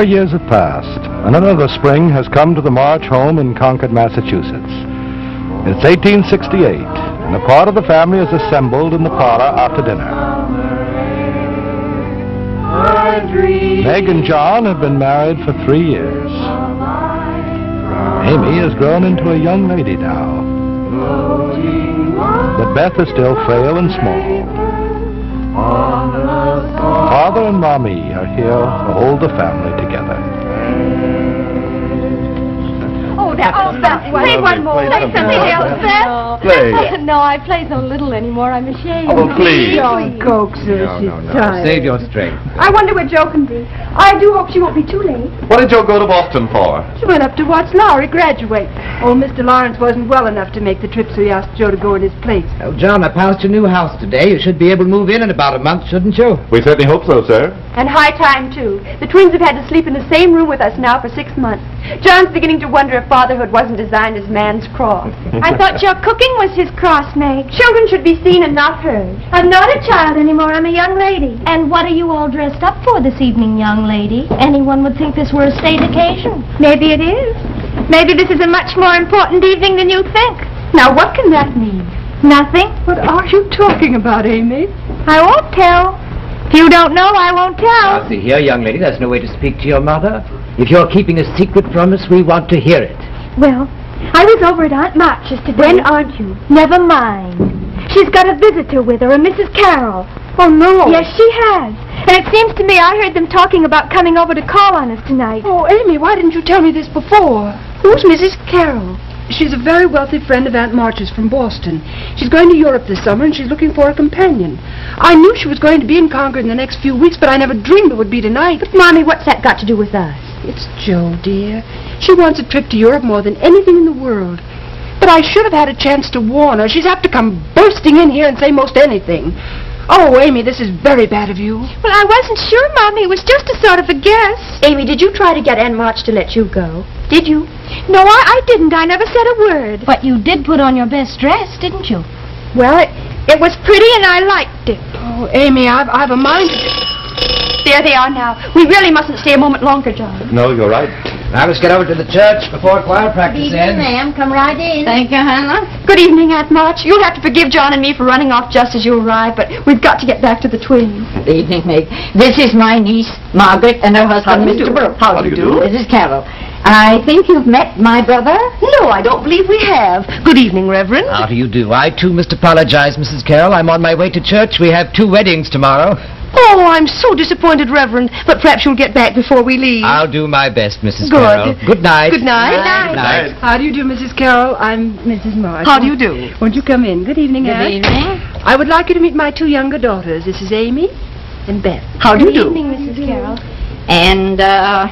Four years have passed, and another spring has come to the March home in Concord, Massachusetts. It's 1868, and a part of the family is assembled in the parlor after dinner. Meg and John have been married for three years. Amy has grown into a young lady now. But Beth is still frail and small. Father and Marmee are here to hold the family together. Oh, that Oh, play one more. Play Play something something else, else, Beth. Beth. Play. No, I play so little anymore. I'm ashamed. Oh, please. Don't coax her. No, She's no, no. tired. Save your strength. I wonder where Jo can be. I do hope she won't be too late. What did Jo go to Boston for? She went up to watch Laurie graduate. Oh, Old Mr. Lawrence wasn't well enough to make the trip, so he asked Jo to go in his place. Oh, John, I passed your new house today. You should be able to move in in about a month, shouldn't you? We certainly hope so, sir. And high time, too. The twins have had to sleep in the same room with us now for six months. John's beginning to wonder if fatherhood wasn't designed as man's cross. I thought your cooking was his cross, Meg. Children should be seen and not heard. I'm not a child anymore. I'm a young lady. And what are you all dressed up for this evening, young lady? Anyone would think this were a state occasion. Maybe it is. Maybe this is a much more important evening than you think. Now, what can that mean? Nothing. What are you talking about, Amy? I won't tell. If you don't know, I won't Now, tell. see here, young lady, there's no way to speak to your mother. If you're keeping a secret from us, we want to hear it. Well, I was over at Aunt March's today. When aren't you? Never mind. She's got a visitor with her, a Mrs. Carroll. Oh, no. Yes, she has. And it seems to me I heard them talking about coming over to call on us tonight. Oh, Amy, why didn't you tell me this before? Who's Mrs. Carroll? She's a very wealthy friend of Aunt March's from Boston. She's going to Europe this summer, and she's looking for a companion. I knew she was going to be in Concord in the next few weeks, but I never dreamed it would be tonight. But, Marmee, what's that got to do with us? It's Jo, dear. She wants a trip to Europe more than anything in the world. But I should have had a chance to warn her. She's apt to come bursting in here and say most anything. Oh, Amy, this is very bad of you. Well, I wasn't sure, Marmee. It was just a sort of a guess. Amy, did you try to get Aunt March to let you go? Did you? No, I, I didn't. I never said a word. But you did put on your best dress, didn't you? Well, it, it was pretty and I liked it. Oh, Amy, I've, I've a mind to... There they are now. We really mustn't stay a moment longer, John. No, you're right. Now let's get over to the church before choir practice ends. ma'am. Come right in. Thank you, Hannah. Good evening, Aunt March. You'll have to forgive John and me for running off just as you arrived, but we've got to get back to the twins. Good evening, Meg. This is my niece, Margaret, and her husband, How do you Mr. do? Brooks. How do you do? This is Carroll. I think you've met my brother? No, I don't believe we have. Good evening, Reverend. How do you do? I, too, must apologize, Mrs. Carroll. I'm on my way to church. We have two weddings tomorrow. Oh, I'm so disappointed, Reverend, but perhaps you'll get back before we leave. I'll do my best, Mrs. Good. Carroll. Good night. Good night. Good night. How do you do, Mrs. Carroll? I'm Mrs. March. How do you do? Won't you come in? Good evening, Good Aunt. evening. I would like you to meet my two younger daughters. This is Amy and Beth. How do you Good do? evening, Mrs. Carroll. And, uh,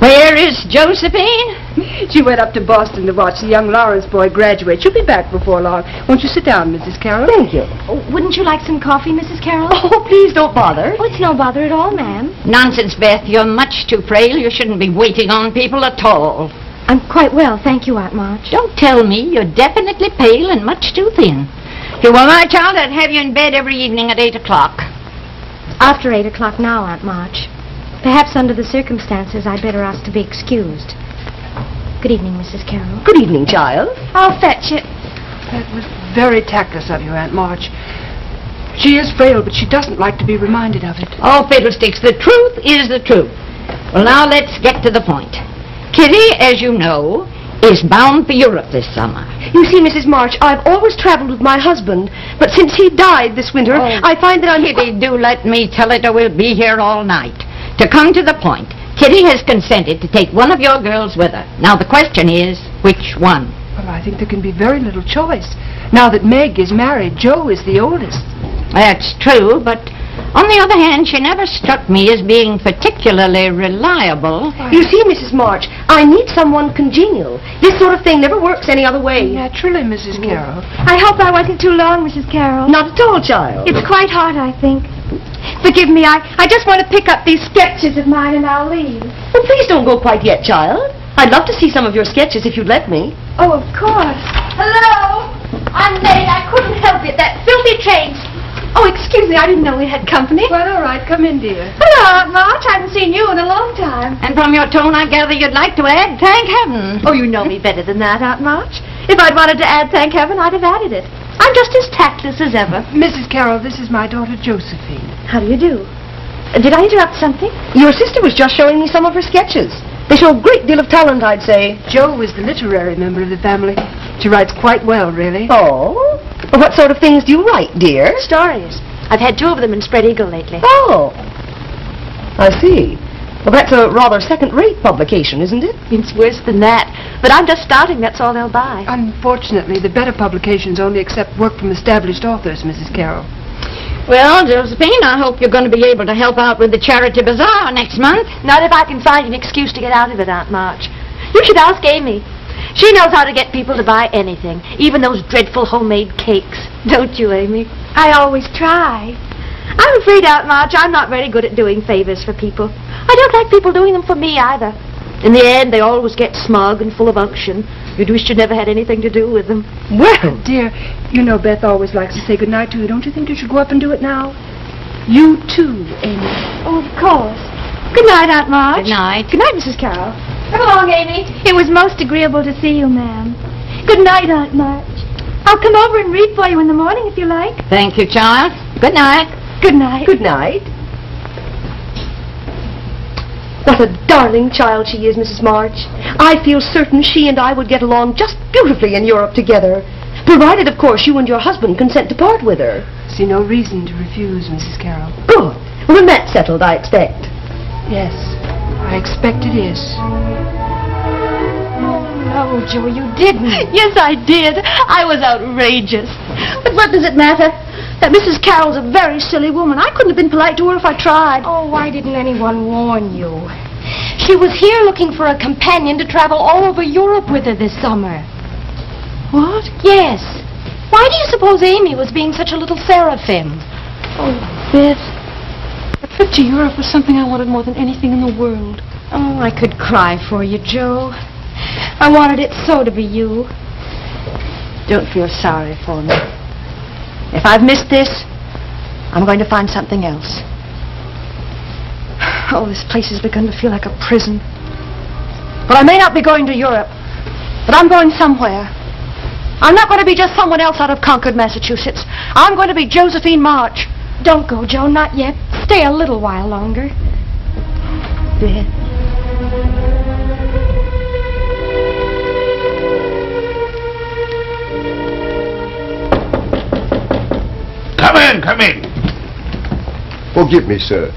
where is Josephine? She went up to Boston to watch the young Lawrence boy graduate. She'll be back before long. Won't you sit down, Mrs. Carroll? Thank you. Oh, wouldn't you like some coffee, Mrs. Carroll? Oh, please don't bother. Oh, it's no bother at all, ma'am. Nonsense, Beth. You're much too frail. You shouldn't be waiting on people at all. I'm quite well, thank you, Aunt March. Don't tell me. You're definitely pale and much too thin. If you were my child, I'd have you in bed every evening at 8 o'clock. After eight o'clock now, Aunt March. Perhaps under the circumstances, I'd better ask to be excused. Good evening, Mrs. Carroll. Good evening, child. I'll fetch it. That was very tactless of you, Aunt March. She is frail, but she doesn't like to be reminded of it. Oh, fiddlesticks, the truth is the truth. Well, now let's get to the point. Kitty, as you know, is bound for Europe this summer. You see, Mrs. March, I've always traveled with my husband, but since he died this winter, Oh, I find that I'm... Kitty, do let me tell it or we'll be here all night. To come to the point, Kitty has consented to take one of your girls with her. Now, the question is, which one? Well, I think there can be very little choice. Now that Meg is married, Jo is the oldest. That's true, but on the other hand, she never struck me as being particularly reliable. You see, Mrs. March, I need someone congenial. This sort of thing never works any other way. Naturally, Mrs. Carroll. I hope I wasn't too long, Mrs. Carroll. Not at all, child. It's quite hot, I think. Forgive me, I, I just want to pick up these sketches of mine and I'll leave. Well, please don't go quite yet, child. I'd love to see some of your sketches if you'd let me. Oh, of course. Hello? I'm late. I couldn't help it. That filthy train Oh, excuse me, I didn't know we had company. Quite all right. Come in, dear. Hello, Aunt March. I haven't seen you in a long time. And from your tone, I gather you'd like to add, thank heaven. Oh, you know me better than that, Aunt March. If I'd wanted to add thank heaven, I'd have added it. I'm just as tactless as ever. Mrs. Carroll, this is my daughter Josephine. How do you do? Uh, Did I interrupt something? Your sister was just showing me some of her sketches. They show a great deal of talent, I'd say. Jo is the literary member of the family. She writes quite well, really. Oh? Well, what sort of things do you write, dear? Stories. I've had two of them in Spread Eagle lately. Oh. I see. Well, that's a rather second-rate publication, isn't it? It's worse than that. But I'm just starting, that's all they'll buy. Unfortunately, the better publications only accept work from established authors, Mrs. Carroll. Well, Josephine, I hope you're going to be able to help out with the charity bazaar next month. Not if I can find an excuse to get out of it, Aunt March. You should ask Amy. She knows how to get people to buy anything, even those dreadful homemade cakes. Don't you, Amy? I always try. I'm afraid, Aunt March, I'm not very good at doing favors for people. I don't like people doing them for me, either. In the end, they always get smug and full of unction. You'd wish you'd never had anything to do with them. Well, dear, you know Beth always likes to say goodnight to you. Don't you think you should go up and do it now? You too, Amy. Oh, of course. Good night, Aunt March. Good night. Good night, Mrs. Carroll. Come along, Amy. It was most agreeable to see you, ma'am. Good night, Aunt March. I'll come over and read for you in the morning if you like. Thank you, child. Good night. Good night. Good night. What a darling child she is, Mrs. March. I feel certain she and I would get along just beautifully in Europe together. Provided, of course, you and your husband consent to part with her. See no reason to refuse, Mrs. Carroll. Good. Well, then that's settled, I expect. Yes, I expect it is. Oh, no, Jo, you didn't. yes, I did. I was outrageous. But what does it matter? That Mrs. Carroll's a very silly woman. I couldn't have been polite to her if I tried. Oh, why didn't anyone warn you? She was here looking for a companion to travel all over Europe with her this summer. What? Yes. Why do you suppose Amy was being such a little seraphim? Oh, Beth. A trip to Europe was something I wanted more than anything in the world. Oh, I could cry for you, Jo. I wanted it so to be you. Don't feel sorry for me. If I've missed this, I'm going to find something else. Oh, this place has begun to feel like a prison. Well, I may not be going to Europe, but I'm going somewhere. I'm not going to be just someone else out of Concord, Massachusetts. I'm going to be Josephine March. Don't go, Jo, not yet. Stay a little while longer. Beth. Come in, come in. Forgive me, sir.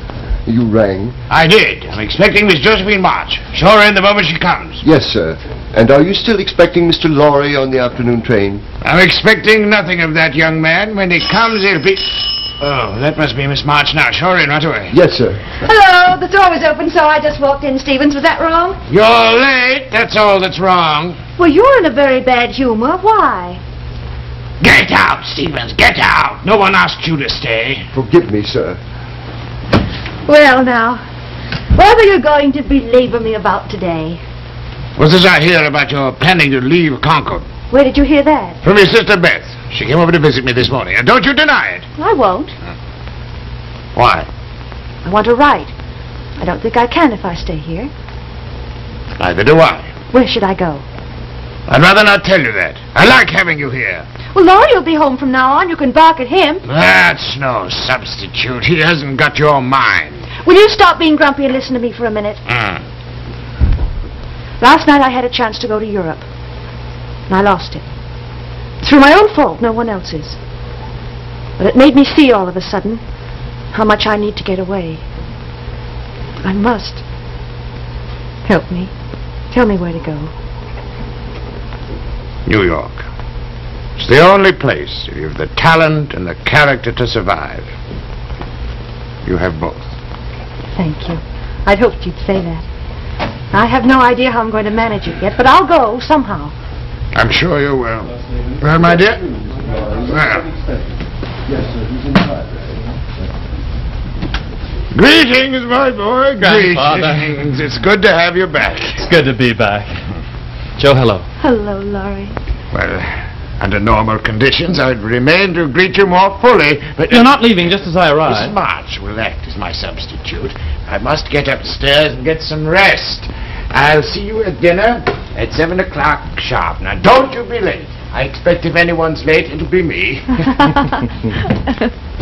You rang? I did. I'm expecting Miss Josephine March. Show her in the moment she comes. Yes, sir. And are you still expecting Mr. Laurie on the afternoon train? I'm expecting nothing of that young man. When he comes, he'll be... Oh, that must be Miss March now. Show her in right away. Yes, sir. Hello. The door was open, so I just walked in, Stevens. Was that wrong? You're late. That's all that's wrong. Well, you're in a very bad humor. Why? Get out, Stevens. Get out. No one asked you to stay. Forgive me, sir. Well, now, what are you going to belabor me about today? What's this I hear about your planning to leave Concord? Where did you hear that? From your sister Beth. She came over to visit me this morning, and don't you deny it. I won't. Hmm. Why? I want to write. I don't think I can if I stay here. Neither do I. Where should I go? I'd rather not tell you that. I like having you here. Well, Laurie will be home from now on. You can bark at him. That's no substitute. He hasn't got your mind. Will you stop being grumpy and listen to me for a minute? Hmm. Last night I had a chance to go to Europe. And I lost it. Through my own fault, no one else's. But it made me see all of a sudden how much I need to get away. I must. Help me. Tell me where to go. New York. It's the only place if you've the talent and the character to survive. You have both. Thank you. I'd hoped you'd say that. I have no idea how I'm going to manage it yet, but I'll go somehow. I'm sure you will. Well, my dear? Well, Yes, sir. He's inside. greetings, my boy. Grandfather. Greetings. It's good to have you back. It's good to be back. Jo, hello. Hello, Laurie. Well, Under normal conditions, I'd remain to greet you more fully, but... You're not leaving just as I Mrs. arrive. March will act as my substitute. I must get upstairs and get some rest. I'll see you at dinner at seven o'clock sharp. Now, don't you be late. I expect if anyone's late, it'll be me.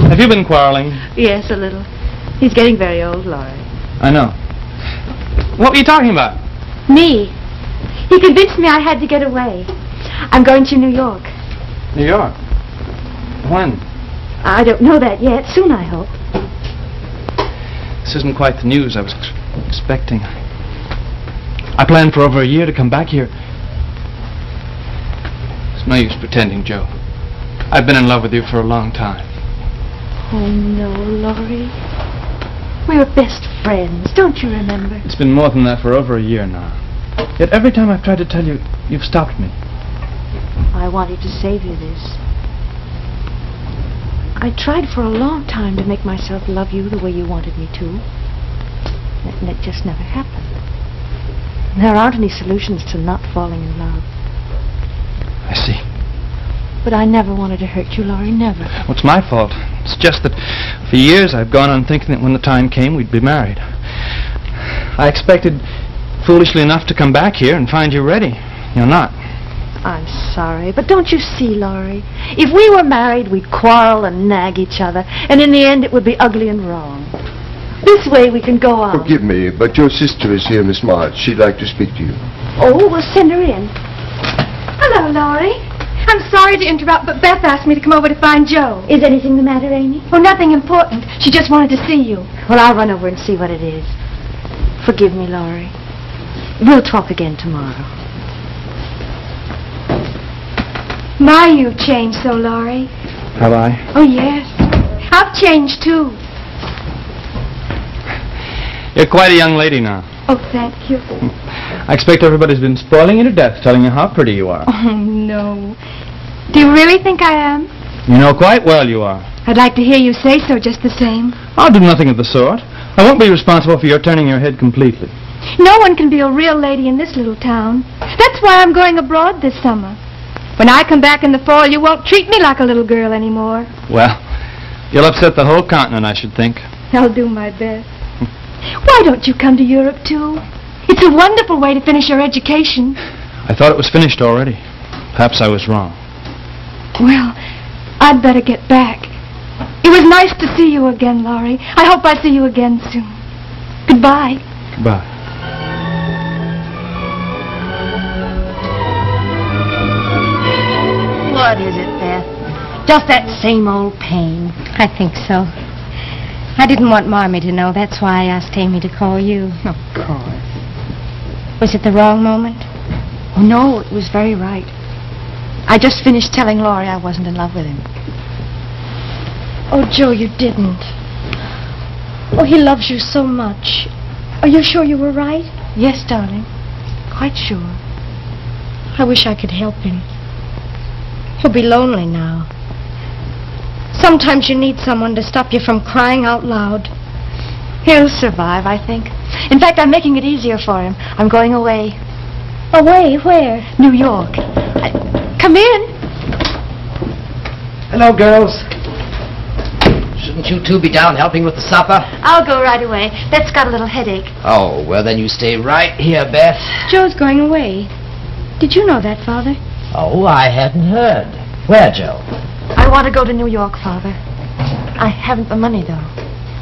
Have you been quarreling? yes, a little. He's getting very old, Laurie. I know. What were you talking about? Me. He convinced me I had to get away. I'm going to New York. New York. When? I don't know that yet. Soon, I hope. This isn't quite the news I was ex- expecting. I planned for over a year to come back here. It's no use pretending, Jo. I've been in love with you for a long time. Oh, no, Laurie. We were best friends, don't you remember? It's been more than that for over a year now. Yet every time I've tried to tell you, you've stopped me. I wanted to save you this. I tried for a long time to make myself love you the way you wanted me to. And it just never happened. There aren't any solutions to not falling in love. I see. But I never wanted to hurt you, Laurie, never. Well, it's my fault. It's just that for years I've gone on thinking that when the time came we'd be married. I expected, foolishly enough, to come back here and find you ready. You're not. I'm sorry, but don't you see, Laurie? If we were married, we'd quarrel and nag each other, and in the end it would be ugly and wrong. This way we can go on. Forgive me, but your sister is here, Miss March. She'd like to speak to you. Oh, we'll send her in. Hello, Laurie. I'm sorry to interrupt, but Beth asked me to come over to find Jo. Is anything the matter, Amy? Oh, nothing important. She just wanted to see you. Well, I'll run over and see what it is. Forgive me, Laurie. We'll talk again tomorrow. My, you've changed so, Laurie. Have I? Oh, yes. I've changed, too. You're quite a young lady now. Oh, thank you. I expect everybody's been spoiling you to death, telling you how pretty you are. Oh, no. Do you really think I am? You know quite well you are. I'd like to hear you say so just the same. I'll do nothing of the sort. I won't be responsible for your turning your head completely. No one can be a real lady in this little town. That's why I'm going abroad this summer. When I come back in the fall, you won't treat me like a little girl anymore. Well, you'll upset the whole continent, I should think. I'll do my best. Why don't you come to Europe, too? It's a wonderful way to finish your education. I thought it was finished already. Perhaps I was wrong. Well, I'd better get back. It was nice to see you again, Laurie. I hope I see you again soon. Goodbye. Goodbye. What is it, Beth? Just that same old pain. I think so. I didn't want Marmee to know. That's why I asked Amy to call you. Oh, of course. Was it the wrong moment? Oh, no, it was very right. I just finished telling Laurie I wasn't in love with him. Oh, Jo, you didn't. Oh, he loves you so much. Are you sure you were right? Yes, darling. Quite sure. I wish I could help him. He'll be lonely now. Sometimes you need someone to stop you from crying out loud. He'll survive, I think. In fact, I'm making it easier for him. I'm going away. Away? Where? New York. I- come in. Hello, girls. Shouldn't you two be down helping with the supper? I'll go right away. Beth's got a little headache. Oh, well, then you stay right here, Beth. Jo's going away. Did you know that, Father? Oh, I hadn't heard. Where, Jo? I want to go to New York, Father. I haven't the money, though.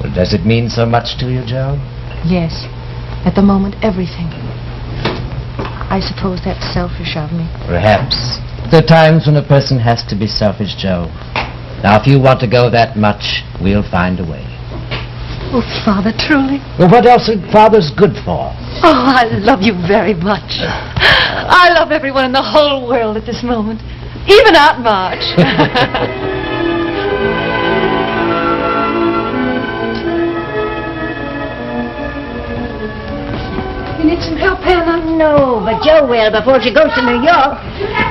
Well, does it mean so much to you, Jo? Yes. At the moment, everything. I suppose that's selfish of me. Perhaps. There are times when a person has to be selfish, Jo. Now, if you want to go that much, we'll find a way. Oh, Father, truly? Well, what else are fathers good for? Oh, I love you very much. I love everyone in the whole world at this moment. Even Aunt March. need some help, Hannah? No, but Jo will before she goes to New York.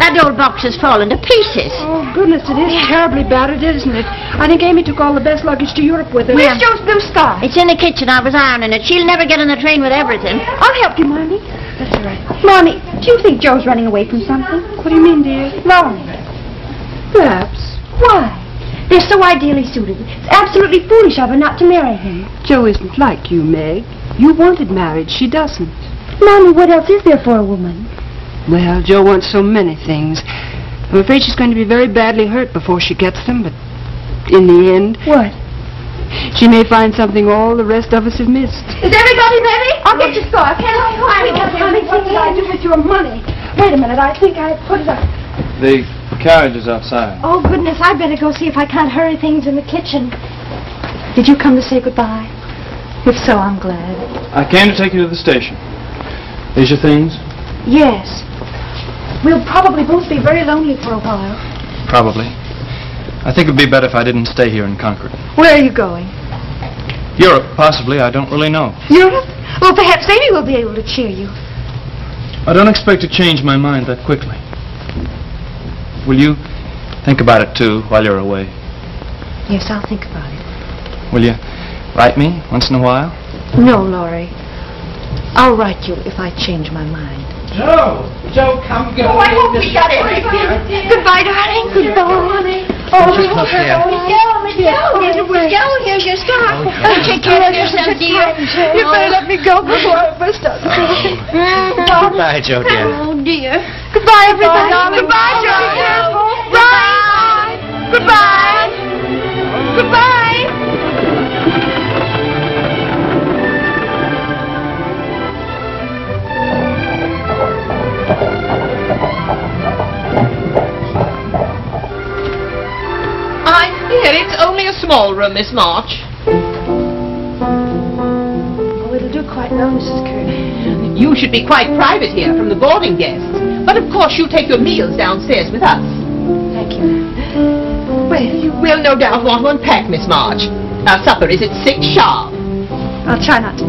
That old box has fallen to pieces. Oh, goodness, it is terribly battered, isn't it? I think Amy took all the best luggage to Europe with her. Where's Jo's blue scarf? It's in the kitchen. I was ironing it. She'll never get on the train with everything. I'll help you, Marmee. That's all right. Marmee, do you think Jo's running away from something? What do you mean, dear? Laurie. Perhaps. Why? They're so ideally suited. It's absolutely foolish of her not to marry him. Jo isn't like you, Meg. You wanted marriage. She doesn't. Marmee, what else is there for a woman? Well, Jo wants so many things. I'm afraid she's going to be very badly hurt before she gets them, but in the end... What? She may find something all the rest of us have missed. Is everybody ready? I'll get your scarf. Can I hurry? What did I do with your money? Wait a minute. I think I put it up. The carriage is outside. Oh, goodness. I'd better go see if I can't hurry things in the kitchen. Did you come to say goodbye? If so, I'm glad. I came to take you to the station. These your things? Yes. We'll probably both be very lonely for a while. Probably. I think it'd be better if I didn't stay here in Concord. Where are you going? Europe, possibly. I don't really know. Europe? Well, perhaps Amy will be able to cheer you. I don't expect to change my mind that quickly. Will you think about it, too, while you're away? Yes, I'll think about it. Will you write me once in a while? No, Laurie. I'll write you if I change my mind. Jo! Jo, come go. Oh, I hope we got everything. Goodbye, darling. Goodbye, honey. Oh, Just look here. Miguel, Miguel, Miguel, here's your scarf. Oh, take care of yourself, dear. You better let me go before I burst out crying. Goodbye, Jo, dear. Oh, oh, dear. Goodbye, everybody. Goodbye, Jo. Bye. Goodbye. Goodbye. Small room, Miss March. Oh, it'll do quite well, Mrs. Curry. You should be quite private here from the boarding guests. But of course you'll take your meals downstairs with us. Thank you. Well, you will no doubt want to unpack, Miss March. Our supper is at six sharp. I'll try not to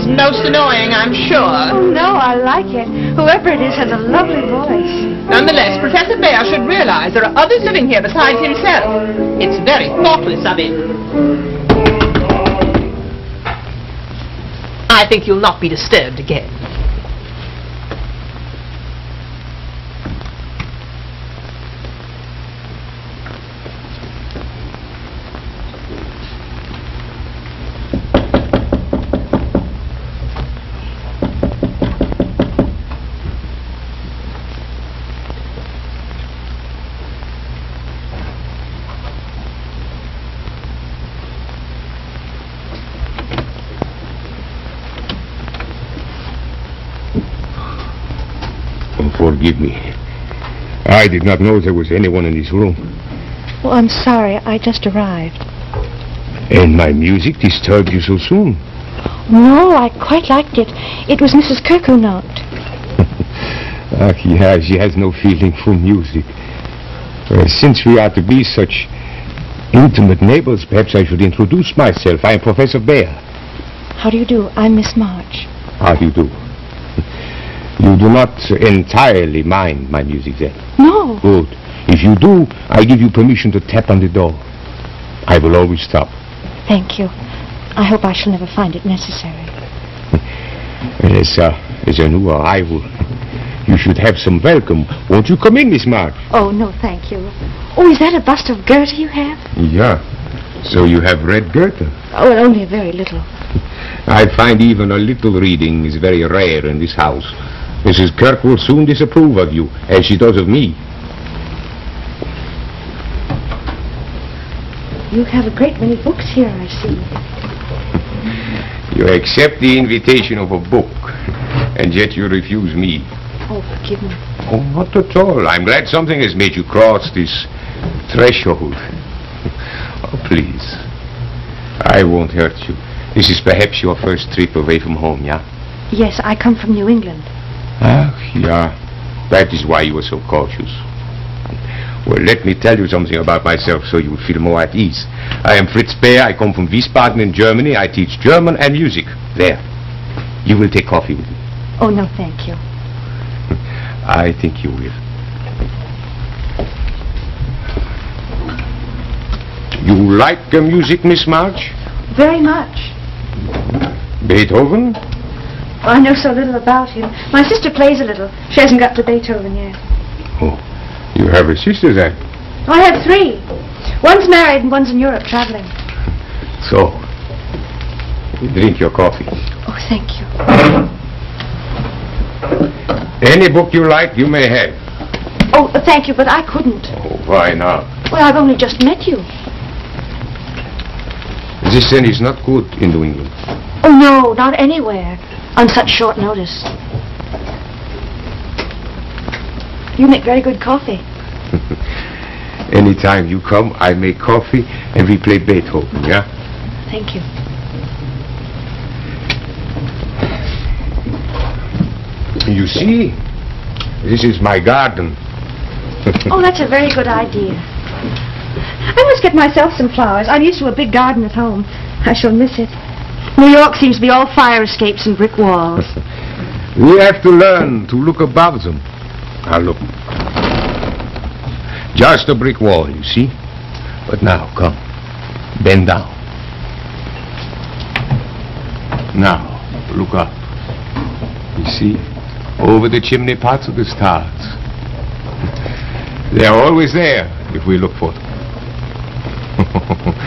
is most annoying, I'm sure. Oh, no, I like it. Whoever it is has a lovely voice. Nonetheless, Professor Bhaer should realize there are others living here besides himself. It's very thoughtless of him. I think you'll not be disturbed again. Oh, forgive me. I did not know there was anyone in this room. Well, I'm sorry. I just arrived. And my music disturbed you so soon. No, I quite liked it. It was Mrs. Kirke who knocked. Ah, yeah, she has no feeling for music. Uh, since we are to be such intimate neighbors, perhaps I should introduce myself. I am Professor Bhaer. How do you do? I'm Miss March. How do you do? You do not entirely mind my music then? No. Good. If you do, I give you permission to tap on the door. I will always stop. Thank you. I hope I shall never find it necessary. As, uh, as a new arrival, you should have some welcome. Won't you come in, Miss March? Oh, no, thank you. Oh, is that a bust of Goethe you have? Yeah. So you have read Goethe? Oh, only a very little. I find even a little reading is very rare in this house. Mrs. Kirke will soon disapprove of you, as she does of me. You have a great many books here, I see. You accept the invitation of a book, and yet you refuse me. Oh, forgive me. Oh, not at all. I'm glad something has made you cross this threshold. oh, please. I won't hurt you. This is perhaps your first trip away from home, yeah? Yes, I come from New England. Ah, yeah. That is why you were so cautious. Well, let me tell you something about myself so you will feel more at ease. I am Fritz Bhaer. I come from Wiesbaden in Germany. I teach German and music. There. You will take coffee with me. Oh, no, thank you. I think you will. You like the music, Miss March? Very much. Beethoven? Oh, I know so little about him. My sister plays a little. She hasn't got to Beethoven yet. Oh, you have a sister then? I have three. One's married and one's in Europe traveling. So, you drink your coffee. Oh, thank you. Any book you like, you may have. Oh, thank you, but I couldn't. Oh, why not? Well, I've only just met you. This then is not good in New England. Oh, no, not anywhere. On such short notice. You make very good coffee. Anytime you come, I make coffee and we play Beethoven, yeah? Thank you. You see, this is my garden. Oh, that's a very good idea. I must get myself some flowers. I'm used to a big garden at home. I shall miss it. New York seems to be all fire escapes and brick walls. We have to learn to look above them. Now look. Just a brick wall, you see? But now, come. Bend down. Now, look up. You see? Over the chimney pots of the stars. They're always there if we look for them.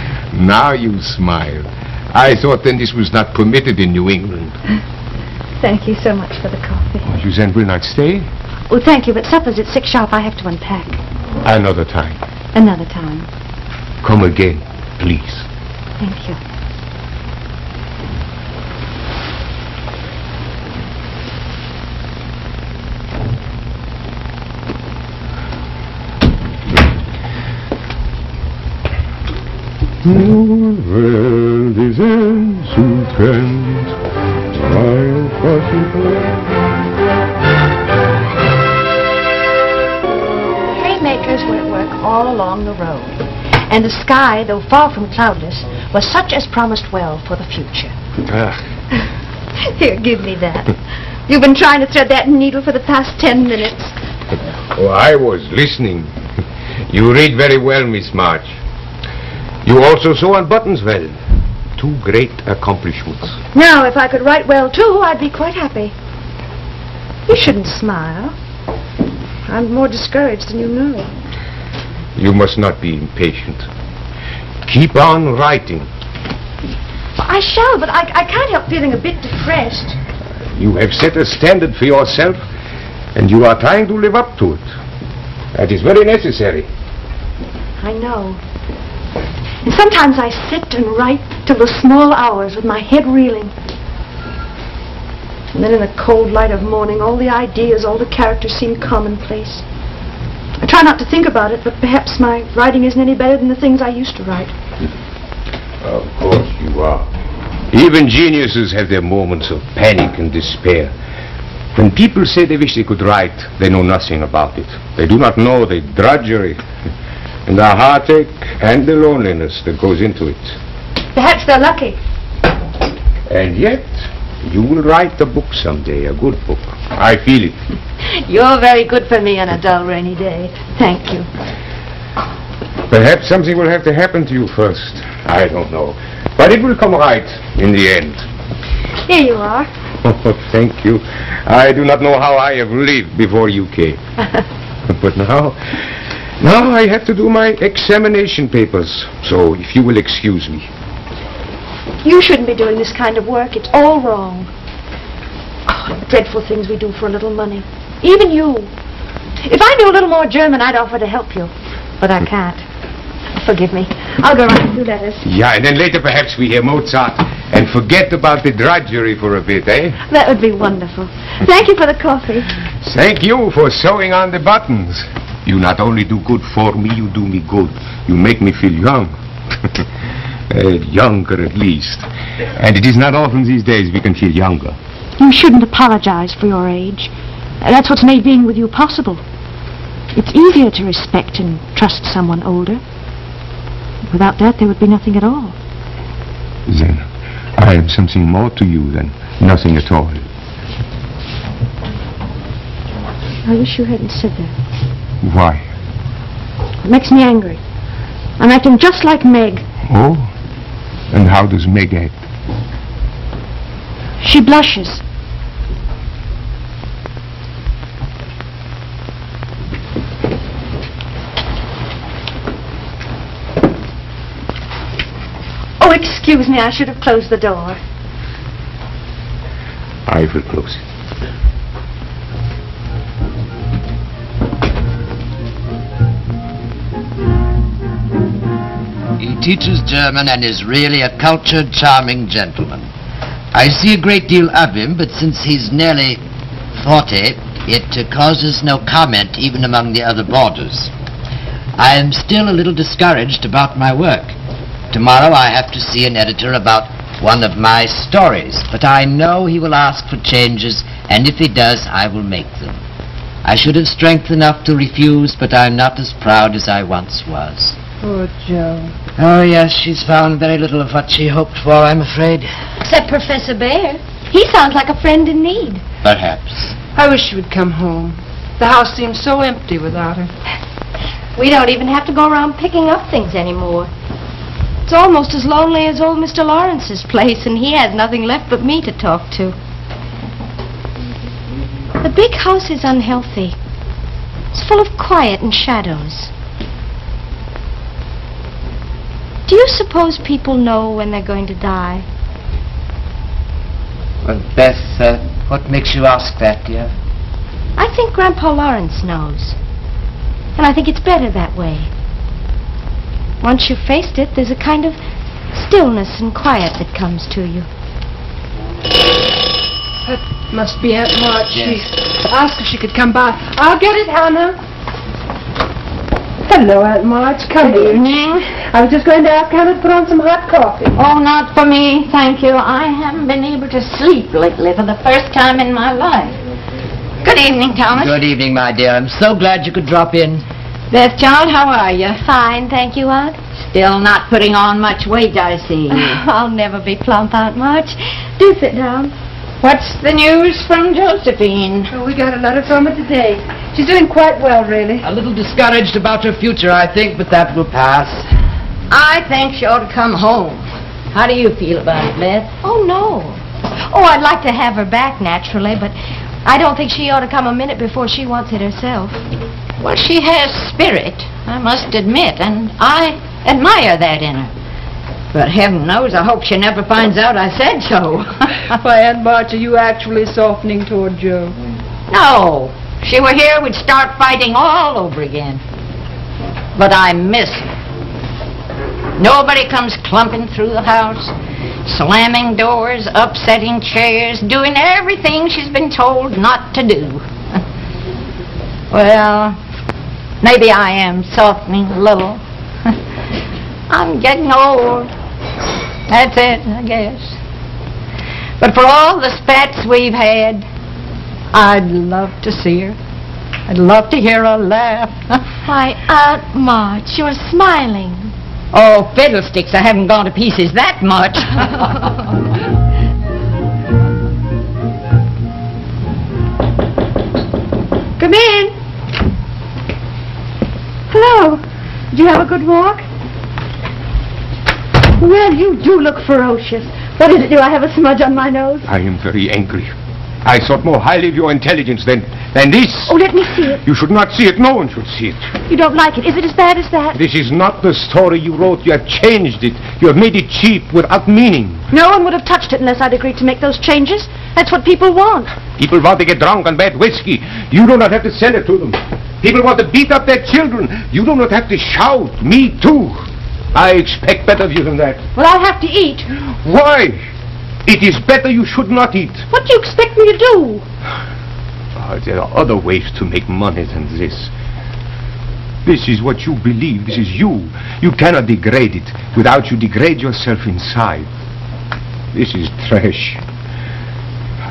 now you smile. I thought then this was not permitted in New England. Thank you so much for the coffee. You then will not stay? Oh, thank you, but supper's at six sharp. I have to unpack. Another time. Another time. Come again, please. Thank you. World is entzückend, Haymakers were at work all along the road, and the sky, though far from cloudless, was such as promised well for the future. Ah, Here, give me that. You've been trying to thread that needle for the past ten minutes. oh, I was listening. You read very well, Miss March. You also sew on buttons well. Two great accomplishments. Now, if I could write well, too, I'd be quite happy. You shouldn't smile. I'm more discouraged than you know. You must not be impatient. Keep on writing. I shall, but I, I can't help feeling a bit depressed. You have set a standard for yourself, and you are trying to live up to it. That is very necessary. I know. And sometimes I sit and write till the small hours with my head reeling. And then in the cold light of morning, all the ideas, all the characters seem commonplace. I try not to think about it, but perhaps my writing isn't any better than the things I used to write. Of course you are. Even geniuses have their moments of panic and despair. When people say they wish they could write, they know nothing about it. They do not know the drudgery and the heartache and the loneliness that goes into it. Perhaps they're lucky. And yet, you will write a book someday, a good book. I feel it. You're very good for me on a dull, rainy day. Thank you. Perhaps something will have to happen to you first. I don't know. But it will come right in the end. Here you are. Oh, thank you. I do not know how I have lived before you came. but now, now I have to do my examination papers. So if you will excuse me. You shouldn't be doing this kind of work. It's all wrong. Oh, dreadful things we do for a little money. Even you. If I knew a little more German, I'd offer to help you. But I can't. Forgive me. I'll go write a few letters. Yeah, and then later perhaps we hear Mozart and forget about the drudgery for a bit, eh? That would be wonderful. Thank you for the coffee. Thank you for sewing on the buttons. You not only do good for me, you do me good. You make me feel young. uh, younger at least. And it is not often these days we can feel younger. You shouldn't apologize for your age. That's what's made being with you possible. It's easier to respect and trust someone older. Without that, there would be nothing at all. Then I am something more to you than nothing at all. I wish you hadn't said that. Why? It makes me angry. I'm acting just like Meg. Oh? And how does Meg act? She blushes. Oh, excuse me. I should have closed the door. I will close it. Teaches German and is really a cultured, charming gentleman. I see a great deal of him, but since he's nearly 40, it causes no comment even among the other boarders. I am still a little discouraged about my work. Tomorrow I have to see an editor about one of my stories, but I know he will ask for changes, and if he does, I will make them. I should have strength enough to refuse, but I'm not as proud as I once was. Poor Jo. Oh, yes, she's found very little of what she hoped for, I'm afraid. Except Professor Bhaer. He sounds like a friend in need. Perhaps. I wish she would come home. The house seems so empty without her. We don't even have to go around picking up things anymore. It's almost as lonely as old Mr. Lawrence's place, and he has nothing left but me to talk to. The big house is unhealthy. It's full of quiet and shadows. Do you suppose people know when they're going to die? Well, Beth, uh, what makes you ask that, dear? I think Grandpa Lawrence knows. And I think it's better that way. Once you've faced it, there's a kind of stillness and quiet that comes to you. That must be Aunt March. Yes. She asked if she could come by. I'll get it, Hannah. Hello, Aunt March. Come Good in. evening. I was just going to ask Hannah to put on some hot coffee. Oh, not for me, thank you. I haven't been able to sleep lately for the first time in my life. Good evening, Thomas. Good evening, my dear. I'm so glad you could drop in. Beth Child, how are you? Fine, thank you, Aunt. Still not putting on much weight, I see. I'll never be plump, Aunt March. Do sit down. What's the news from Josephine? Oh, we got a letter from her today. She's doing quite well, really. A little discouraged about her future, I think, but that will pass. I think she ought to come home. How do you feel about it, Beth? Oh, no. Oh, I'd like to have her back, naturally, but I don't think she ought to come a minute before she wants it herself. Well, she has spirit, I must admit, and I admire that in her. But heaven knows, I hope she never finds out I said so. Why, Aunt March, are you actually softening toward Jo? no, if she were here, we'd start fighting all over again. But I miss her. Nobody comes clumping through the house, slamming doors, upsetting chairs, doing everything she's been told not to do. well, maybe I am softening a little. I'm getting old. That's it, I guess. But for all the spats we've had, I'd love to see her. I'd love to hear her laugh. Why, Aunt March, you're smiling. oh, fiddlesticks, I haven't gone to pieces that much. Come in. Hello. Did you have a good walk? Well, you do look ferocious. What is it? Do I have a smudge on my nose? I am very angry. I thought more highly of your intelligence than, than this. Oh, let me see it. You should not see it. No one should see it. You don't like it. Is it as bad as that? This is not the story you wrote. You have changed it. You have made it cheap without meaning. No one would have touched it unless I'd agreed to make those changes. That's what people want. People want to get drunk on bad whiskey. You do not have to sell it to them. People want to beat up their children. You do not have to shout, me too. I expect better of you than that. Well, I'll have to eat. Why? It is better you should not eat. What do you expect me to do? Ah, there are other ways to make money than this. This is what you believe. This is you. You cannot degrade it without you degrade yourself inside. This is trash.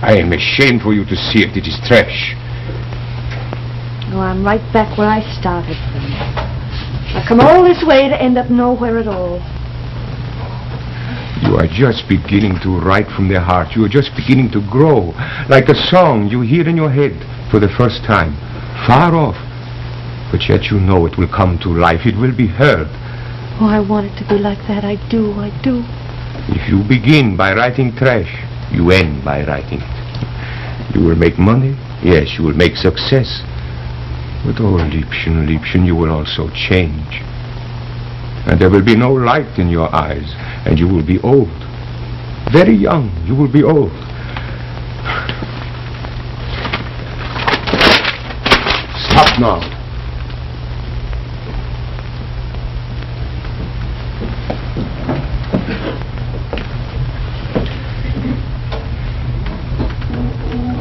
I am ashamed for you to see it. It is trash. Oh, I'm right back where I started from. I've come all this way to end up nowhere at all. You are just beginning to write from the heart. You are just beginning to grow. Like a song you hear in your head for the first time. Far off. But yet you know it will come to life. It will be heard. Oh, I want it to be like that. I do, I do. If you begin by writing trash, you end by writing it. You will make money. Yes, you will make success. But oh, Liebchen, Liebchen, you will also change. And there will be no light in your eyes. And you will be old. Very young, you will be old. Stop now.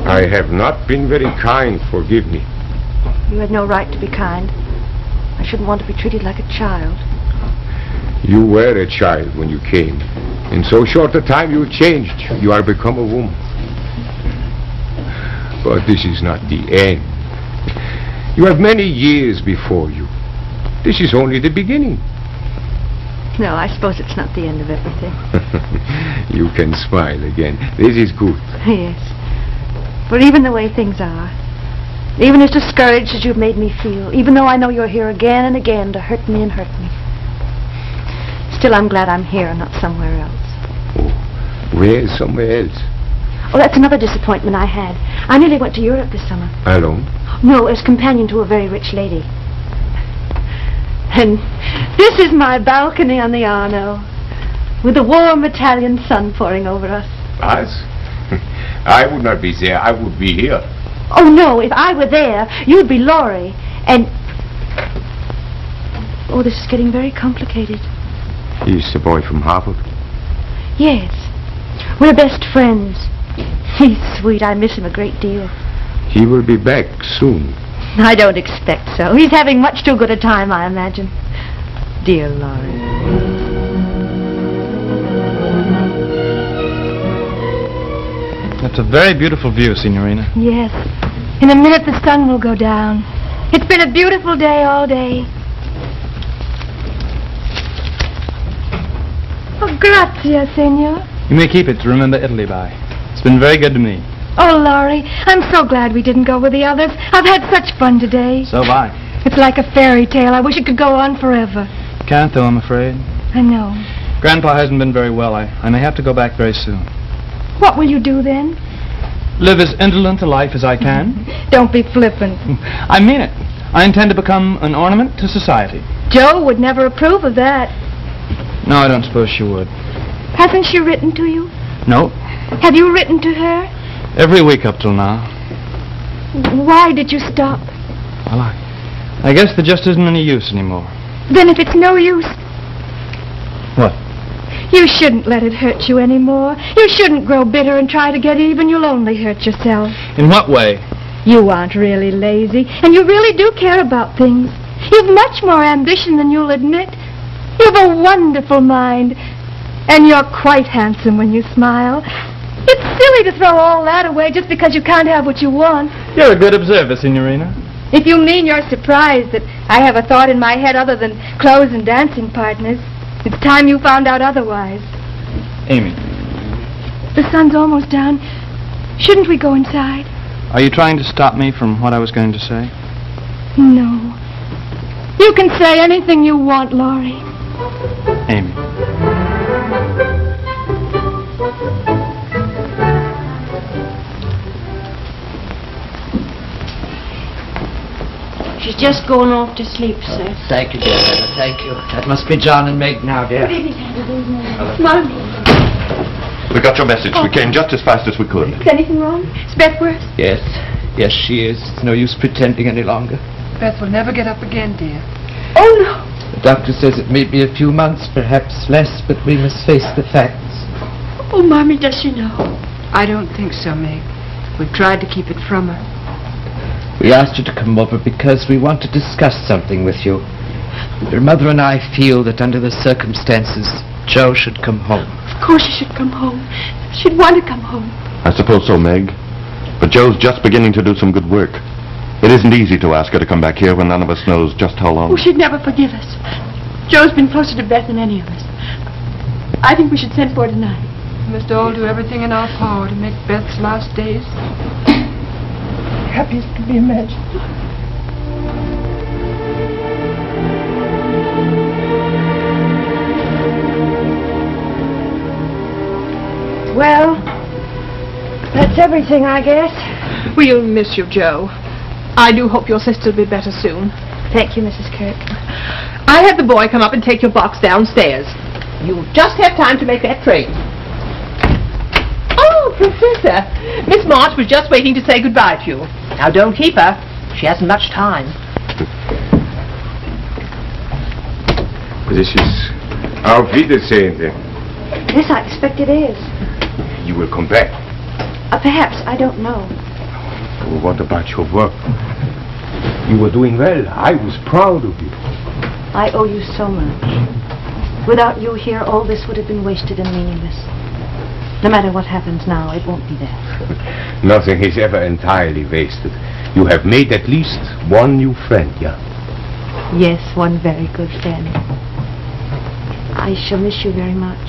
I have not been very kind, forgive me. You had no right to be kind. I shouldn't want to be treated like a child. You were a child when you came. In so short a time you changed. You are become a woman. But this is not the end. You have many years before you. This is only the beginning. No, I suppose it's not the end of everything. you can smile again. This is good. Yes. For even the way things are, even as discouraged as you've made me feel, even though I know you're here again and again to hurt me and hurt me, still I'm glad I'm here and not somewhere else. Oh, Where is somewhere else? Oh, that's another disappointment I had. I nearly went to Europe this summer. Alone? No, as companion to a very rich lady. And this is my balcony on the Arno, with the warm Italian sun pouring over us. Us? I would not be there. I would be here. Oh, no, if I were there, you'd be Laurie. And... Oh, this is getting very complicated. He's the boy from Harvard. Yes. We're best friends. He's sweet. I miss him a great deal. He will be back soon. I don't expect so. He's having much too good a time, I imagine. Dear Laurie. That's a very beautiful view, Signorina. Yes. In a minute the sun will go down. It's been a beautiful day all day. Oh, grazie, senor. You may keep it to remember Italy by. It's been very good to me. Oh, Laurie, I'm so glad we didn't go with the others. I've had such fun today. So have I. It's like a fairy tale. I wish it could go on forever. Can't, though, I'm afraid. I know. Grandpa hasn't been very well. I, I may have to go back very soon. What will you do then? Live as indolent a life as I can. Don't be flippant. I mean it. I intend to become an ornament to society. Jo would never approve of that. No, I don't suppose she would. Hasn't she written to you? No. Have you written to her? Every week up till now. Why did you stop? Well, I, I guess there just isn't any use anymore. Then if it's no use? You shouldn't let it hurt you anymore. You shouldn't grow bitter and try to get even. You'll only hurt yourself. In what way? You aren't really lazy, and you really do care about things. You've much more ambition than you'll admit. You've a wonderful mind, and you're quite handsome when you smile. It's silly to throw all that away just because you can't have what you want. You're a good observer, Signorina. If you mean you're surprised that I have a thought in my head other than clothes and dancing partners, it's time you found out otherwise. Amy, The sun's almost down. Shouldn't we go inside? are you trying to stop me from what I was going to say? No. You can say anything you want, Laurie. Amy. She's just going off to sleep, oh, sir. Thank you, dear Ella, thank you. That must be John and Meg now, dear. Marmee, We got your message. We oh. came just as fast as we could. is anything wrong? Is Beth worse? Yes, yes, she is. It's no use pretending any longer. Beth will never get up again, dear. Oh, no. The doctor says it may be a few months, perhaps less, but we must face the facts. Oh, Marmee, does she know? I don't think so, Meg. We've tried to keep it from her. We asked you to come over because we want to discuss something with you. Your mother and I feel that under the circumstances, Jo should come home. Of course she should come home. She'd want to come home. I suppose so, Meg. But Jo's just beginning to do some good work. It isn't easy to ask her to come back here when none of us knows just how long. Oh, she'd never forgive us. Jo's been closer to Beth than any of us. I think we should send for her tonight. We must all do everything in our power to make Beth's last days happy as can be imagined. Well, that's everything, I guess. We'll miss you, Jo. I do hope your sister'll be better soon. Thank you, Mrs. Kirke. I had the boy come up and take your box downstairs. You'll just have time to make that train. Oh, Professor, Miss March was just waiting to say goodbye to you. Now, don't keep her. She hasn't much time. This is Auf Wiedersehen, then. Yes, I expect it is. You will come back. Uh, perhaps, I don't know. What about your work? You were doing well. I was proud of you. I owe you so much. Without you here, all this would have been wasted and meaningless. No matter what happens now, it won't be there. Nothing is ever entirely wasted. You have made at least one new friend, yeah? Yes, one very good friend. I shall miss you very much.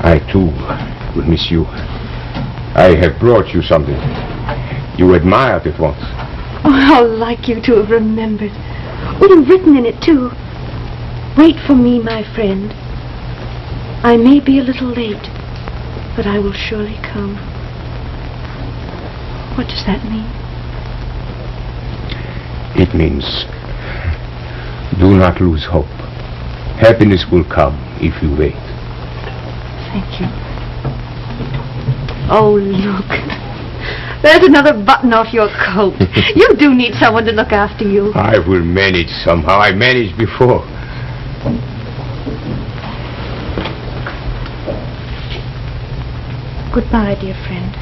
I, too, will miss you. I have brought you something. You admired it once. Oh, how like you to have remembered. Oh, you've written in it, too. Wait for me, my friend. I may be a little late, but I will surely come. What does that mean? It means do not lose hope. Happiness will come if you wait. Thank you. Oh, look. There's another button off your coat. you do need someone to look after you. I will manage somehow. I managed before. Goodbye, dear friend.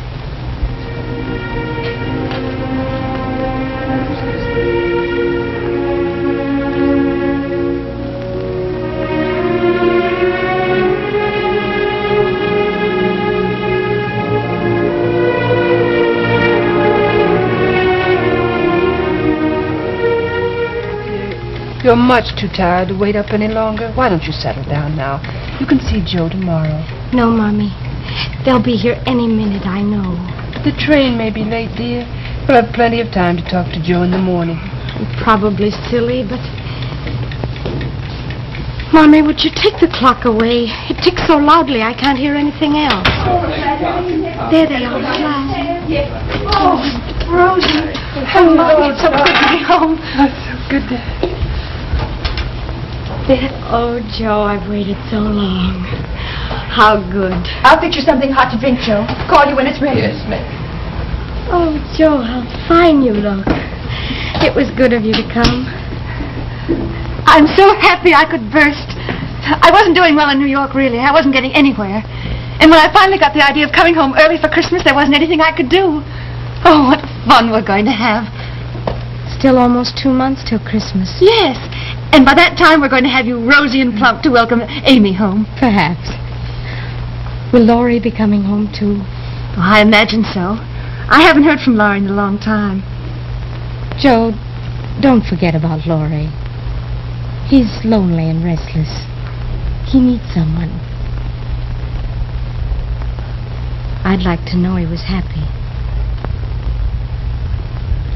You're much too tired to wait up any longer. Why don't you settle down now? You can see Jo tomorrow. No, Marmee. They'll be here any minute, I know. The train may be late, dear. We'll have plenty of time to talk to Jo in the morning. Probably silly, but... Marmee, would you take the clock away? It ticks so loudly I can't hear anything else. There they are, flashing. Oh, oh, Rosie. Oh, Marmee, it's so good to be home. That's so good to... Oh, Jo, I've waited so long. How good. I'll fix you something hot to drink, Jo. Call you when it's ready. Yes, ma'am. Oh, Jo, how fine you look. It was good of you to come. I'm so happy I could burst. I wasn't doing well in New York, really. I wasn't getting anywhere. And when I finally got the idea of coming home early for Christmas, there wasn't anything I could do. Oh, what fun we're going to have. Still almost two months till Christmas. Yes. And by that time, we're going to have you rosy and plump to welcome Amy home. Perhaps. Will Laurie be coming home, too? I imagine so. I haven't heard from Laurie in a long time. Jo, don't forget about Laurie. He's lonely and restless. He needs someone. I'd like to know he was happy.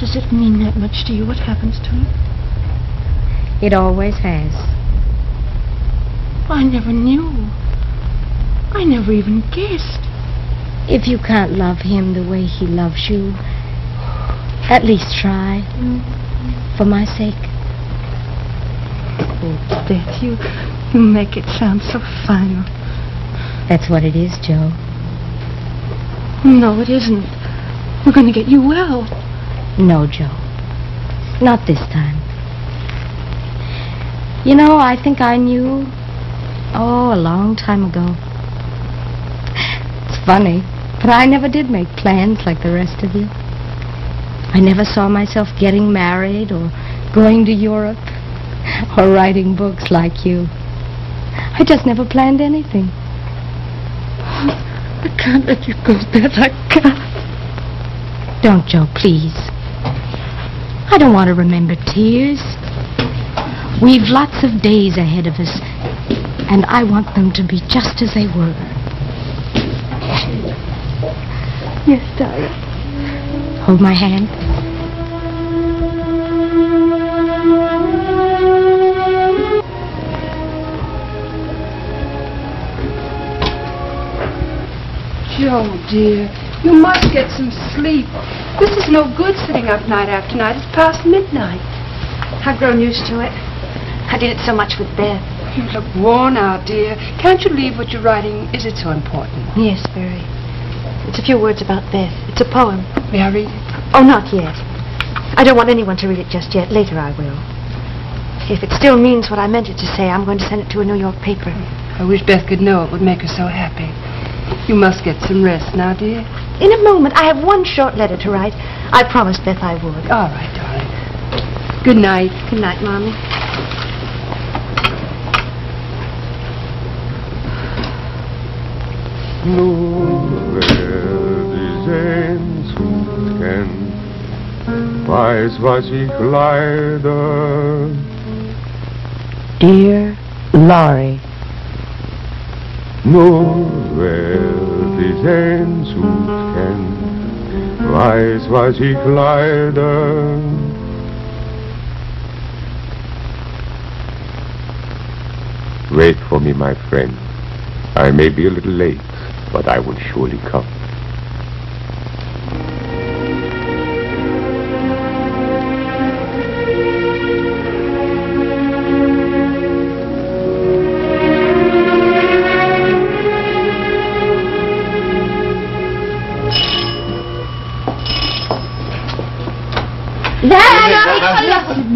Does it mean that much to you, what happens to him? It always has. I never knew. I never even guessed. If you can't love him the way he loves you, at least try. For my sake. Oh, Beth, you, you make it sound so final. That's what it is, Jo. No, it isn't. We're going to get you well. No, Jo. Not this time. You know, I think I knew, oh, a long time ago. Funny, but I never did make plans like the rest of you. I never saw myself getting married or going to Europe or writing books like you. I just never planned anything. I can't let you go, Beth. I can't. Don't, Jo, please. I don't want to remember tears. We've lots of days ahead of us, and I want them to be just as they were. Yes, darling. Hold my hand. Jo, dear, you must get some sleep. This is no good sitting up night after night. It's past midnight. I've grown used to it. I did it so much with Beth. You look worn out, dear. Can't you leave what you're writing? Is it so important? Yes, very. It's a few words about Beth. It's a poem. May I read it? Oh, not yet. I don't want anyone to read it just yet. Later I will. If it still means what I meant it to say, I'm going to send it to a New York paper. I wish Beth could know it would make her so happy. You must get some rest now, dear. In a moment, I have one short letter to write. I promised Beth I would. All right, darling. Good night. Good night, Marmee. Weiß, was ich. Dear Laurie, Nur wer die Sehnsucht kennt, weiß, was ich leide. Wait for me, my friend. I may be a little late, but I will surely come.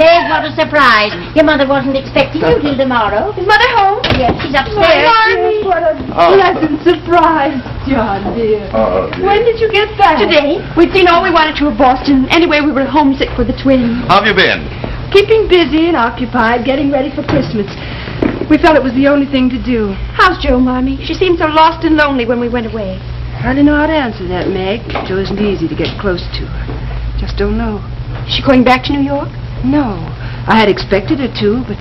There's what a surprise. Your mother wasn't expecting you till tomorrow. Is Mother home? Yes, she's upstairs. Marmee, what a Oh. pleasant surprise, John, dear. Oh, dear. When did you get back? Today. We'd seen all we wanted to of Boston. Anyway, we were homesick for the twins. How have you been? Keeping busy and occupied, getting ready for Christmas. We felt it was the only thing to do. How's Jo, Marmee? She seemed so lost and lonely when we went away. Hardly know how to answer that, Meg. Jo isn't easy to get close to. Just don't know. Is she going back to New York? No. I had expected her to, but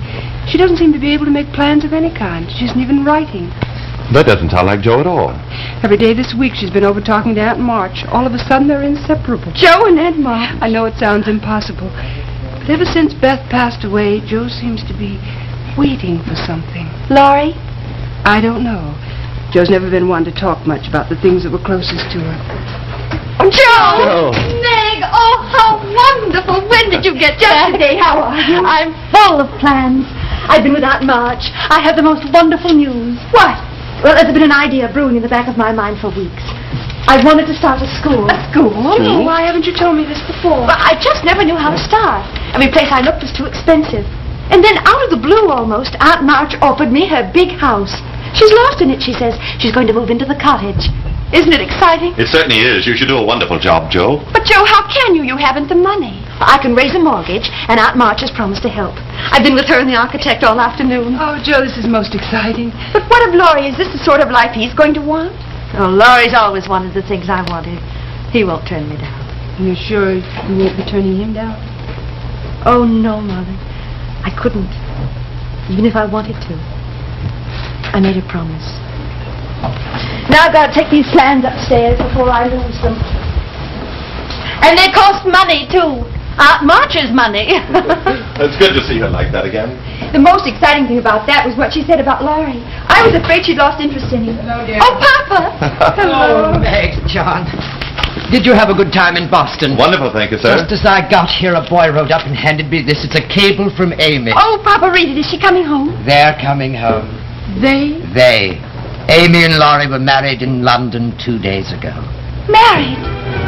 she doesn't seem to be able to make plans of any kind. She isn't even writing. That doesn't sound like Jo at all. Every day this week she's been over talking to Aunt March. All of a sudden they're inseparable. Jo and Aunt March. I know it sounds impossible, but ever since Beth passed away, Jo seems to be waiting for something. Laurie? I don't know. Jo's never been one to talk much about the things that were closest to her. Jo! Jo! Meg! Oh, how wonderful! When did you get back? today. How are you? I'm full of plans. I've been with Aunt March. I have the most wonderful news. What? Well, there's been an idea brewing in the back of my mind for weeks. I wanted to start a school. A school? Oh, why haven't you told me this before? But I just never knew how to start. Every place I looked was too expensive. And then out of the blue almost, Aunt March offered me her big house. She's lost in it, she says. She's going to move into the cottage. Isn't it exciting? It certainly is. You should do a wonderful job, Jo. But, Jo, how can you? You haven't the money. I can raise a mortgage, and Aunt March has promised to help. I've been with her and the architect all afternoon. Oh, Jo, this is most exciting. But what of Laurie? Is this the sort of life he's going to want? Oh, Laurie's always wanted the things I wanted. He won't turn me down. You're sure you won't be turning him down? Oh, no, Mother. I couldn't. Even if I wanted to. I made a promise. Now I've got to take these plans upstairs before I lose them. And they cost money, too. Uh, Aunt March's money. It's good to see her like that again. The most exciting thing about that was what she said about Laurie. I was afraid she'd lost interest in him. Hello, dear. Oh, Papa! Oh, Meg, John. Did you have a good time in Boston? Wonderful, thank you, sir. Just as I got here, a boy rode up and handed me this. It's a cable from Amy. Oh, Papa, read it. Is she coming home? They're coming home. They? They. Amy and Laurie were married in London two days ago. Married?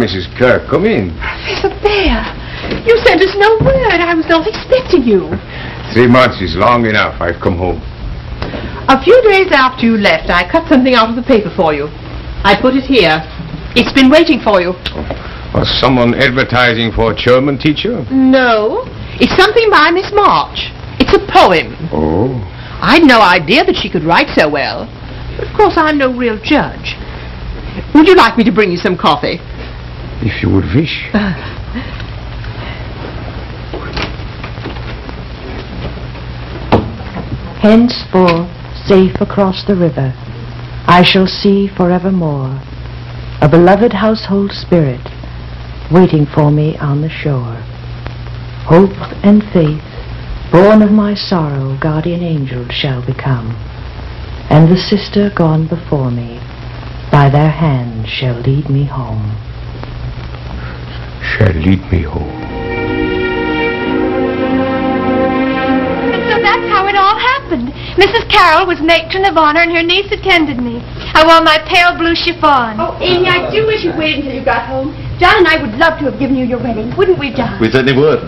Mrs. Kirke, come in. Professor Bhaer, you sent us no word. I was not expecting you. Three months is long enough. I've come home. A few days after you left, I cut something out of the paper for you. I put it here. It's been waiting for you. Oh, was someone advertising for a German teacher? No, it's something by Miss March. It's a poem. Oh. I'd no idea that she could write so well. Of course, I'm no real judge. Would you like me to bring you some coffee? If you would wish. Uh. Henceforth, safe across the river, I shall see forevermore a beloved household spirit waiting for me on the shore. Hope and faith, born of my sorrow, guardian angels shall become, and the sister gone before me, by their hand shall lead me home. Shall lead me home. And so that's how it all happened. Mrs. Carroll was matron of honor and her niece attended me. I wore my pale blue chiffon. Oh, Amy, I do wish you'd waited until you got home. John and I would love to have given you your wedding, wouldn't we, John? We certainly would.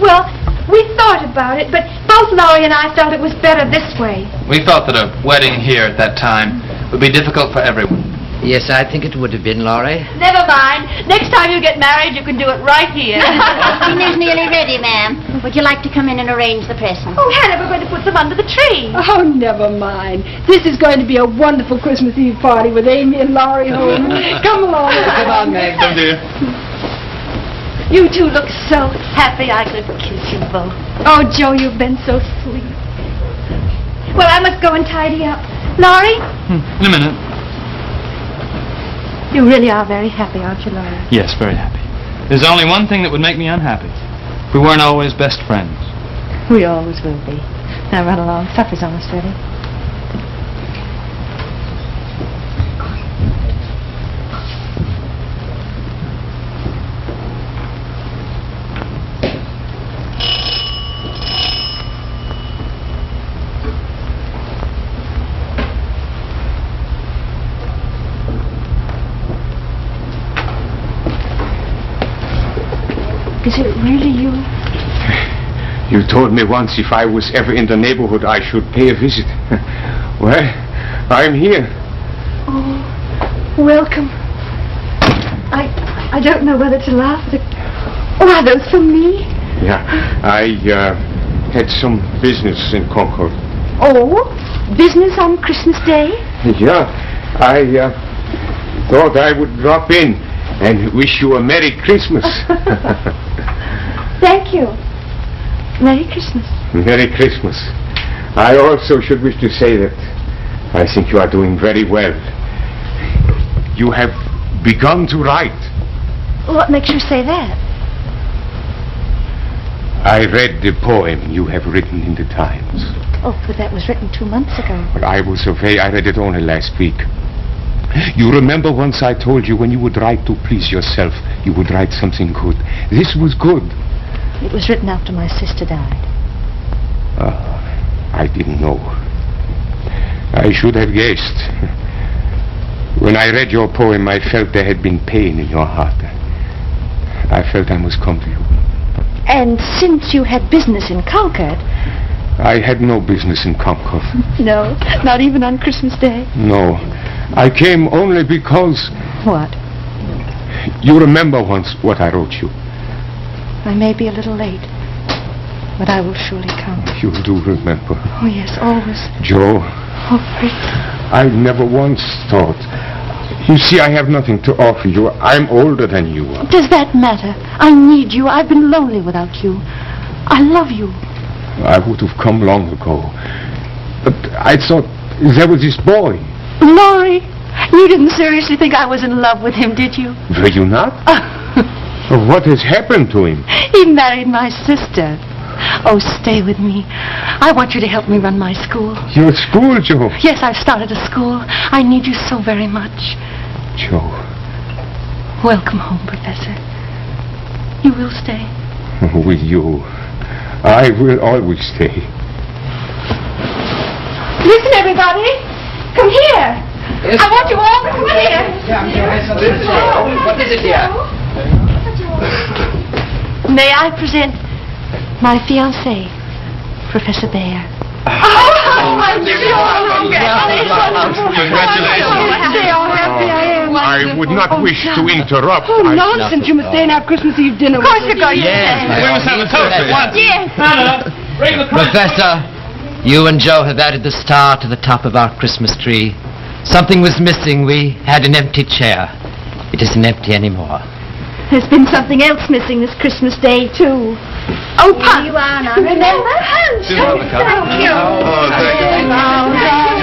Well, we thought about it, but both Laurie and I felt it was better this way. We felt that a wedding here at that time would be difficult for everyone. Yes, I think it would have been, Laurie. Never mind. Next time you get married, you can do it right here. Dinner's nearly ready, ma'am. Would you like to come in and arrange the presents? Oh, Hannah, we're going to put them under the tree. Oh, never mind. This is going to be a wonderful Christmas Eve party with Amy and Laurie home. Come along. Come on, Meg. Come, dear. You two look so happy I could kiss you both. Oh, Jo, you've been so sweet. Well, I must go and tidy up. Laurie, Hmm, In a minute. You really are very happy, aren't you, Laurie? Yes, very happy. There's only one thing that would make me unhappy. If we weren't always best friends. We always will be. Now run along. Supper's almost ready. Is it really you? You told me once if I was ever in the neighborhood, I should pay a visit. well, I'm here. Oh, welcome. I I don't know whether to laugh. But... Oh, are those for me? Yeah, I uh, had some business in Concord. Oh, business on Christmas Day? Yeah, I uh, thought I would drop in and wish you a Merry Christmas. Thank you. Merry Christmas. Merry Christmas. I also should wish to say that I think you are doing very well. You have begun to write. What makes you say that? I read the poem you have written in the Times. Oh, but that was written two months ago. But I was afraid I read it only last week. You remember once I told you when you would write to please yourself, you would write something good. This was good. It was written after my sister died. Ah, I didn't know. I should have guessed. When I read your poem, I felt there had been pain in your heart. I felt I must come to you. And since you had business in Concord, I had no business in Concord. no, not even on Christmas Day. No. I came only because What? you remember once what I wrote you. I may be a little late, but I will surely come. You do remember. Oh, yes, always. Jo, Oh, Fritz. I never once thought. You see, I have nothing to offer you. I'm older than you are. Does that matter? I need you. I've been lonely without you. I love you. I would have come long ago. But I thought there was this boy. Laurie, you didn't seriously think I was in love with him, did you? Were you not? Uh, what has happened to him? He married my sister. Oh, stay with me. I want you to help me run my school. Your school, Jo. Yes, I've started a school. I need you so very much. Jo. Welcome home, Professor. You will stay. With you. I will always stay. listen, everybody. Come here. I want you all to come here. What is it, dear? May I present my fiancé, Professor Bhaer? Oh, I'm Say how happy I am. I would not wish to oh, interrupt. Oh, I- nonsense. You must stay and have Christmas Eve dinner Of course you're going to Yes, stay. We must have a toast at once. Yes. Professor, you and Jo have added the star to the top of our Christmas tree. Something was missing. We had an empty chair. It isn't empty anymore. There's been something else missing this Christmas Day, too. Oh, Pop. You are now. Remember? Hans. Do have a cup. Thank you. Oh, thank you.